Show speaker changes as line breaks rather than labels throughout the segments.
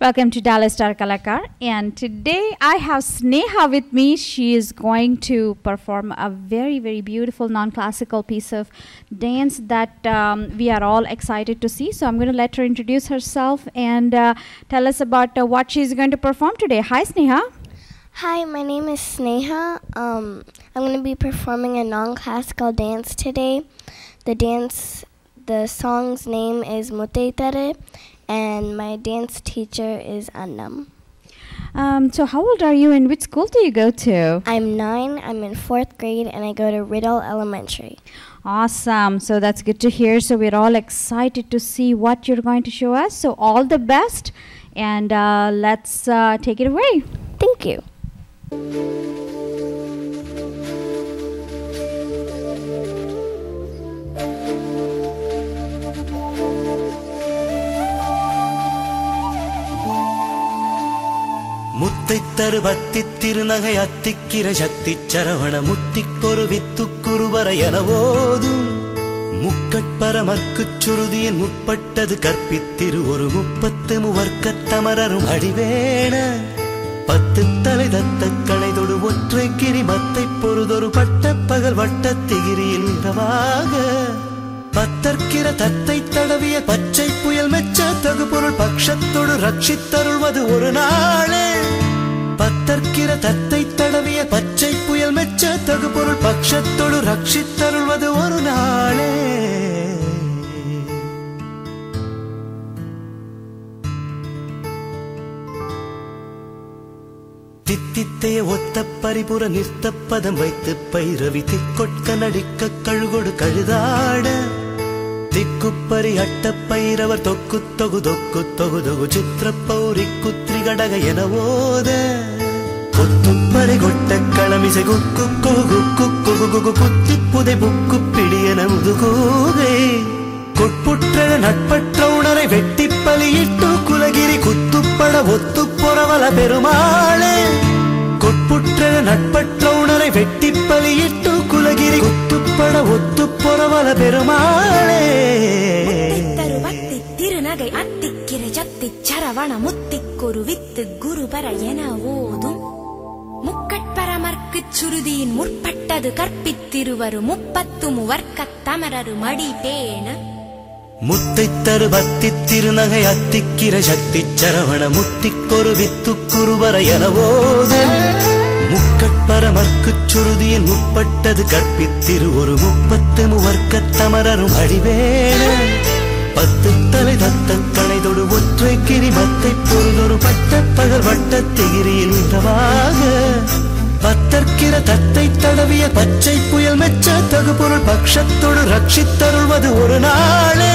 Welcome to Dallas Star Kalakar. And today I have Sneha with me. She is going to perform a very, very beautiful non classical piece of dance that um, we are all excited to see. So I'm going to let her introduce herself and uh, tell us about uh, what she's going to perform today. Hi, Sneha.
Hi, my name is Sneha. Um, I'm going to be performing a non classical dance today. The dance, the song's name is Muteitere, and my dance teacher is Annam.
Um, so, how old are you and which school do you go to?
I'm nine, I'm in fourth grade, and I go to Riddle Elementary.
Awesome. So that's good to hear. So we're all excited to see what you're going to show us. So all the best, and uh, let's uh, take it away.
Thank you.
முத்தைத்தரு பத்தித் திருநகை அத்திக்கிர சக்தி சரவண முத்திக்கொரு வித்துக்குருவர எனவோதும். முக்கட்பரமற்கு சுருதியின் முற்பட்டது கற்பித்திரு ஒரு முப்பத்து முவர்க்கத்தமரரும் அடிவேண. பத்து தலை தத்தக்களை தொடு ஒற்றை கிரி மத்தை பொறுதொரு பட்டப்பகல் பகல் வட்டத் இரவாக பத்தற்கிற தத்தை தடவிய பச்சை புயல் மெச்ச தகு பொருள் பக்ஷத்தொடு ரட்சித்தருள்வது ஒரு நாள். உலகு பொருள் பக்ஷத்தொடு ரட்சித்தருள்வது ஒரு நாளே. தித்தித்தைய ஒத்த பரிபுற நிறுத்தப்பதம் வைத்து பைரவி திக்கொட்க நடிக்க கழுகொடு கழுதாட. திக்குப்பரி அட்ட பைரவர் தொக்கு தொகு தொக்கு தொகு தொகு சித்திர பௌரி குத்ரி கடக என ஓத. கொத்துப்பறை கொட்ட களமிசை குக்கு கொகு குக்கு குகு குத்தி புதை புக்கு பிடியன முதுகூகை. கொட்புற்ற நட்பற்ற உணரை வெட்டி பலியிட்டு குலகிரி குத்துப்பட ஒத்து பொறவல பெருமாளே. கொட்புற்ற நட்பற்ற உணரை வெட்டி பலியிட்டு குலகிரி குத்துப்பட ஒத்து பொறவல பெருமாளே.
திருநகை அத்திக்கிற சத்தி சரவண முத்திக்கொரு வித்து குருபர என ஓதும் முக்கட்பரமர்க்குச் சுருதியின் முற்பட்டது கற்பித்திருவரு முப்பத்து முவர்க்கத் தமரரு மடி பேண
தரு பத்தி திருநகை அத்திக்கிற சக்தி சரவண முத்திக்கொரு வித்துக்குருவர எனவோது. முக்கட்பரமர்க்குச் சுருதியின் முப்பட்டது கற்பித்திரு ஒரு முப்பத்து முவர்க்க தமரரும் அடிவேண பத்து தலை தத்த கணைதொடு ஒற்றை கிரி மத்தை பொருளொரு பட்ட பகல் வட்ட திகிரி பத்தற்கிற தத்தை தடவிய பச்சை புயல் மெச்ச தகுபொருள் பக்ஷத்தொடு ரட்சித்தருள்வது ஒரு நாளே.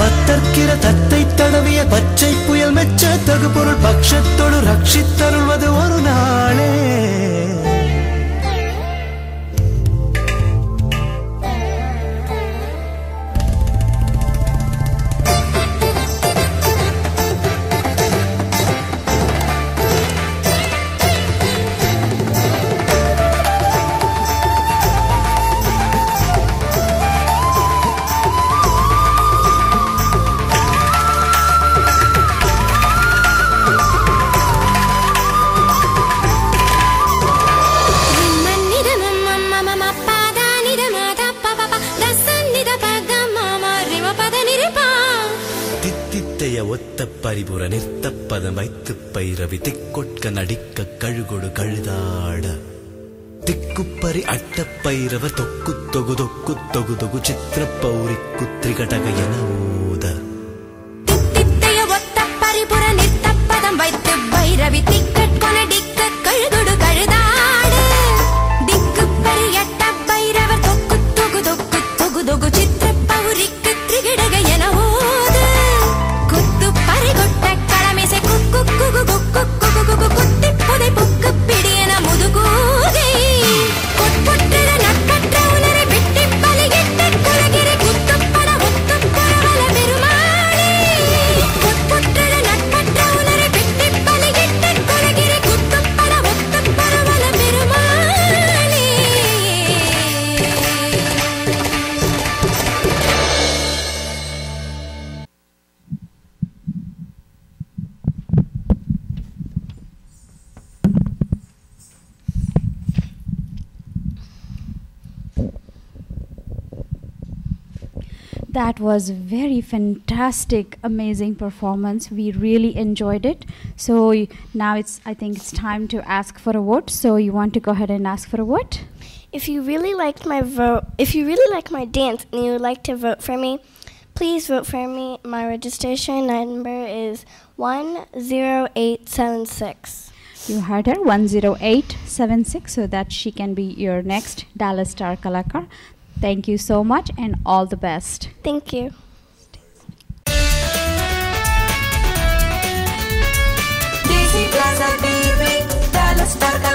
பத்தற்கிற தத்தை தடவிய பச்சை புயல் மெச்ச தகுபொருள் பக்ஷத்தோடு பக்ஷத்தொடு பரிபுர பரிபுற நிறுத்தப்பதம் வைத்து பைரவி திக்கொட்க நடிக்க கழுகொடு கழுதாட. திக்குப்பறி அட்டப்பைரவ தொக்கு தொகு தொக்கு தொகு தொகு சித்திர பௌரி குத்ரிகடக என ஊத
ஒத்த பரிபுர நித்தப்பதம் வைத்து Bhairavi திக்கட் கொனடிக்க கழுகொடு கழுதா
That was very fantastic, amazing performance. We really enjoyed it. So now it's I think it's time to ask for a vote. So you want to go ahead and ask for a vote?
If you really liked my vote, if you really like my dance and you would like to vote for me, please vote for me. My registration number is 10876.
You heard her 10876 so that she can be your next Dallas Star Kalakar. Thank you so much and all the best.
Thank you.
DC Plaza TV, Dallas Star